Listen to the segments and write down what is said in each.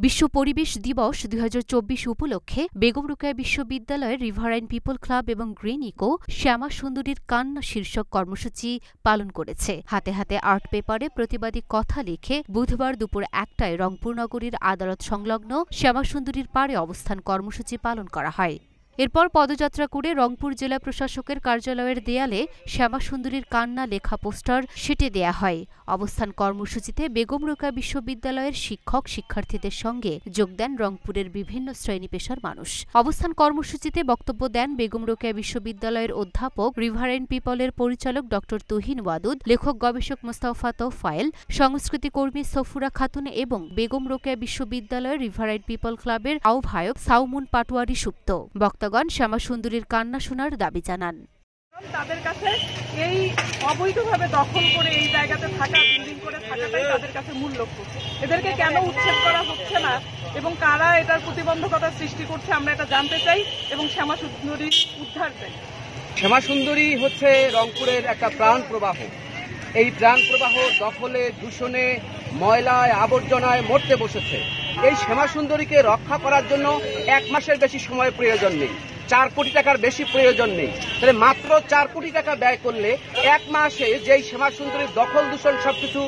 বিশ্ব পরিবেশ দিবস দুই উপলক্ষে বেগম রোকেয়া বিশ্ববিদ্যালয়ের রিভারাইন পিপল ক্লাব এবং গ্রিন ইকো শ্যামা সুন্দরীর কান্না শীর্ষক কর্মসূচি পালন করেছে। হাতে হাতে আর্ট পেপারে প্রতিবাদী কথা লিখে বুধবার দুপুর একটায় রংপুর নগরীর আদালত সংলগ্ন শ্যামা সুন্দরীর পাড়ে অবস্থান কর্মসূচি পালন করা হয়। এরপর পদযাত্রা করে রংপুর জেলা প্রশাসকের কার্যালয়ের দেয়ালে শ্যামা সুন্দরীর কান্না লেখা পোস্টার সেটে দেয়া হয়। অবস্থান কর্মসূচিতে বেগম রোকা বিশ্ববিদ্যালয়ের শিক্ষক শিক্ষার্থীদের সঙ্গে যোগ দেন রংপুরের বিভিন্ন শ্রেণি পেশার মানুষ। অবস্থান কর্মসূচিতে বক্তব্য দেন বেগম রোকেয়া বিশ্ববিদ্যালয়ের অধ্যাপক রিভারেন্ট পিপলের পরিচালক ড তুহিন ওয়াদুদ, লেখক গবেষক মোস্তাফা তোফায়েল, সংস্কৃতি কর্মী সফুরা খাতুন এবং বেগম রোকেয়া বিশ্ববিদ্যালয়ের রিভারেন্ট পিপল ক্লাবের আহ্বায়ক সাউমুন পাটোয়ারি সুপ্ত। বক্তাগণ শ্যামা সুন্দরীর কান্না শোনার দাবি জানান। তাদের কাছে এই অবৈধভাবে দখল করে এই জায়গাতে থাকা বিল্ডিং করে থাকাটাই তাদের কাছে মূল লক্ষ্য। এদেরকে কেন উচ্ছেদ করা হচ্ছে না? এবং কারা এটার প্রতিবন্ধকতা সৃষ্টি করছে আমরা এটা জানতে চাই এবং শ্যামা সুন্দরী উদ্ধার চাই। শ্যামা সুন্দরী হচ্ছে রংপুরের একটা প্রাণ প্রবাহ। এই প্রাণ প্রবাহ দখলে দূষণে ময়লায় আবর্জনায় মরতে বসেছে। এই শ্যামা সুন্দরীকে রক্ষা করার জন্য এক মাসের বেশি সময় প্রয়োজন নেই। চার কোটি টাকার বেশি প্রয়োজন নেই। তাহলে মাত্র চার কোটি টাকা ব্যয় করলে এক মাসে যেই শ্যামা সুন্দরীর দখল দূষণ সবকিছু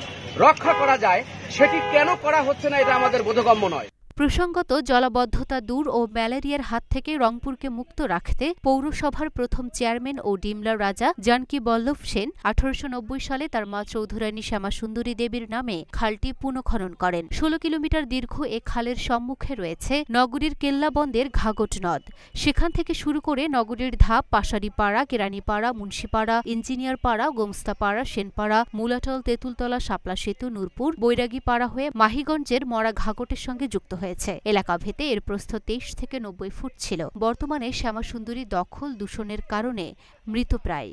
রক্ষা করা যায়, সেটি কেন করা হচ্ছে না এটা আমাদের বোধগম্য নয়। প্রসঙ্গত, জলাবদ্ধতা দূর ও ম্যালেরিয়ার হাত থেকে রংপুরকে মুক্ত রাখতে পৌরসভার প্রথম চেয়ারম্যান ও ডিমলা রাজা জানকী বল্লভ সেন আঠারোশো নব্বই সালে তার মা চৌধুরানী শ্যামা সুন্দরী দেবীর নামে খালটি পুনঃখনন করেন। ষোলো কিলোমিটার দীর্ঘ এ খালের সম্মুখে রয়েছে নগরীর কেল্লাবন্দের ঘাগট নদ। সেখান থেকে শুরু করে নগরীর ধাপ পাশারিপাড়া, কেরানীপাড়া, মুন্সিপাড়া, ইঞ্জিনিয়ারপাড়া, গোমস্তাপাড়া, সেনপাড়া, মুলাটল, তেঁতুলতলা, শাপলা সেতু, নূরপুর, বৈরাগীপাড়া হয়ে মাহিগঞ্জের মরা ঘাগটের সঙ্গে যুক্ত হয়েছে। এলাকা ভেতে এর প্রস্থ তেইশ থেকে নব্বই ফুট ছিল। বর্তমানে শ্যামাসুন্দরী দখল দূষণের কারণে মৃতপ্রায়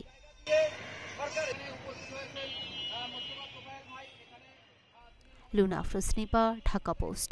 লুনা আফরোজ ঢাকা পোস্ট।